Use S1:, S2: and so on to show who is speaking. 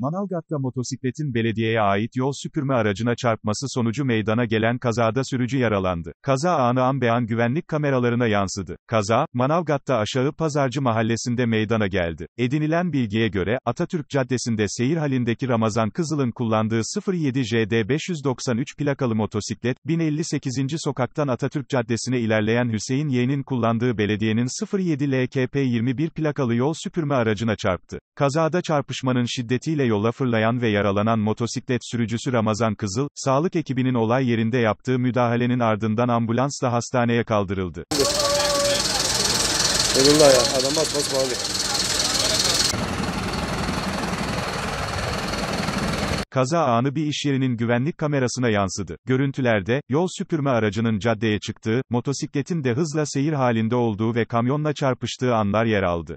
S1: Manavgat'ta motosikletin belediyeye ait yol süpürme aracına çarpması sonucu meydana gelen kazada sürücü yaralandı. Kaza anı an beyan güvenlik kameralarına yansıdı. Kaza, Manavgat'ta Aşağı Pazarcı mahallesinde meydana geldi. Edinilen bilgiye göre, Atatürk Caddesi'nde seyir halindeki Ramazan Kızıl'ın kullandığı 07 JD 593 plakalı motosiklet, 1058. sokaktan Atatürk Caddesi'ne ilerleyen Hüseyin Y'nin kullandığı belediyenin 07 LKP 21 plakalı yol süpürme aracına çarptı. Kazada çarpışmanın şiddetiyle yola fırlayan ve yaralanan motosiklet sürücüsü Ramazan Kızıl, sağlık ekibinin olay yerinde yaptığı müdahalenin ardından ambulansla hastaneye kaldırıldı.
S2: Yoruldu ya. Adam bas bas bağlı.
S1: Kaza anı bir iş yerinin güvenlik kamerasına yansıdı. Görüntülerde, yol süpürme aracının caddeye çıktığı, motosikletin de hızla seyir halinde olduğu ve kamyonla çarpıştığı anlar yer aldı.